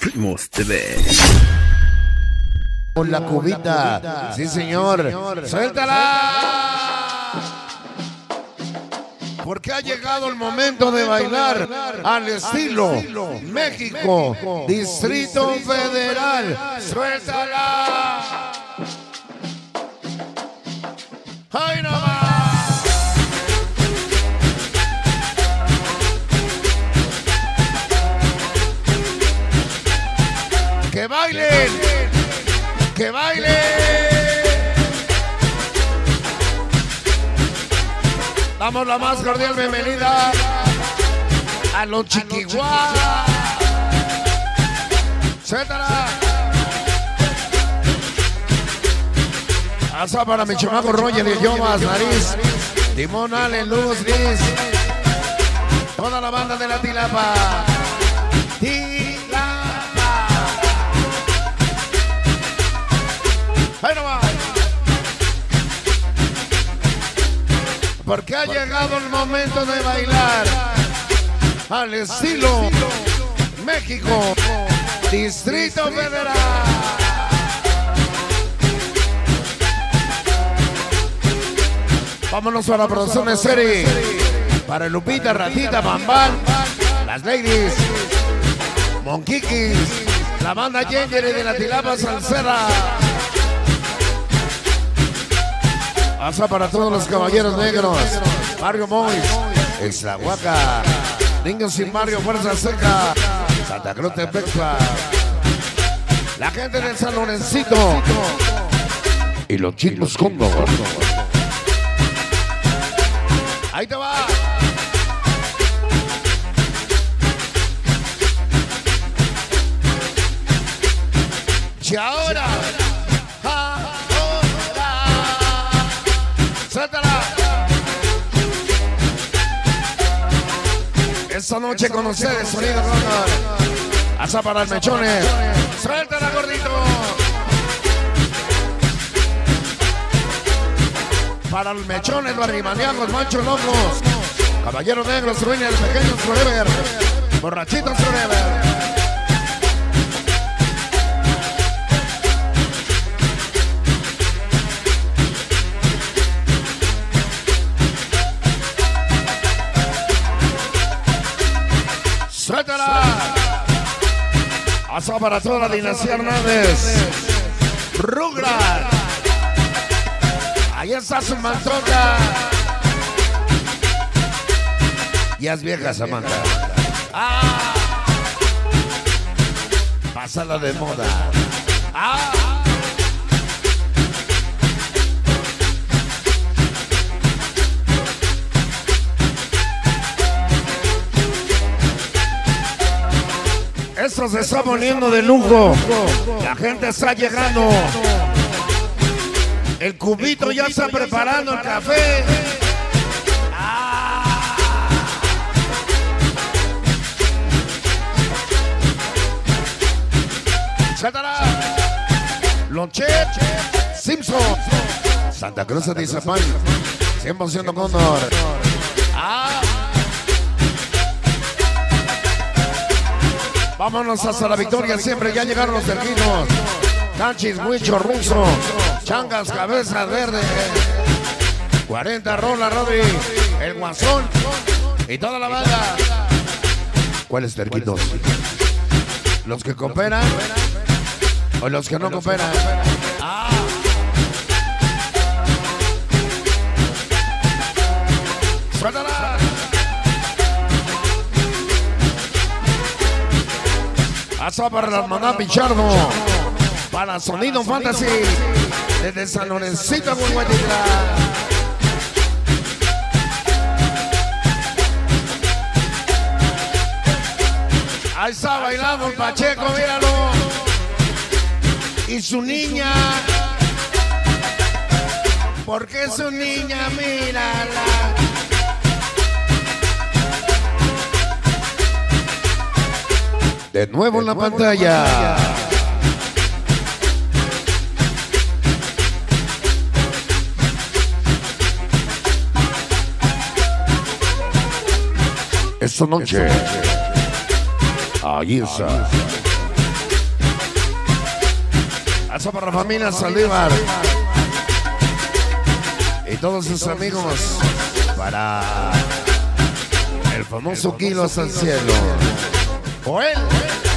Primos TV. Con la cubita. Sí, señor. ¡Suéltala! Porque ha llegado el momento de bailar al estilo México, Distrito Federal. ¡Suéltala! ¡Que bailen! ¡Que bailen! Damos la más cordial bienvenida a los chiquiguas. Suéltala. Asa para mi chamaco Roger y Yomas, nariz. Timón, Allen, Luz. Toda la banda de la. Tilapa. Porque ha llegado el momento de bailar al estilo México, Distrito Federal. Vámonos a la producción de serie. Para Lupita, Ratita, Bambán, las ladies, Monquiquis, la banda Ginger de la Tilapa Salsera. Pasa para todos los caballeros negros. Mario Mois, Exlahuaca, Niños sin Mario, Fuerza Seca, Santa Cruz de Pexpa. La gente del San Lorencito. Y los chicos Congo. Ahí te va. Esta noche con ustedes, sonido Ronald. Hasta para el mechones. Suéltala, gordito. Para los mechones, barrimaniacos, machos locos. Caballeros negros, ruines, pequeños forever. Borrachitos forever. Hasta para toda la dinastía Hernández. Rugrat. Ahí está su mantroca. Ya es vieja Samantha. ¡Ah! Pásala de moda. Esto se está poniendo de lujo. La gente está llegando. El cubito ya está preparando el café. Ah. Suéltala. Lonchet, Simpson, Santa Cruz de Izapán, 100% Cóndor. Vámonos hasta la victoria siempre, ya llegaron los cerquinos. Canchis, Mucho, Ruso, Changas, Cabezas Verde. 40 rola, Rodri, el Guasón y toda la banda. ¿Cuáles cerquitos? ¿Los que cooperan o los que no cooperan? Ah. ¡Suéltala! Hasta para la hermana Pichardo. Para Sonido Fantasy. Desde San Lorencito, Guaguatitla. Ahí está bailando el Pacheco, míralo. Y su niña. Porque su niña, mírala. De nuevo en la pantalla. Esta noche, ahí está Eso para la familia Saldívar. Y todos sus amigos para el famoso Kilos al Cielo. Oil.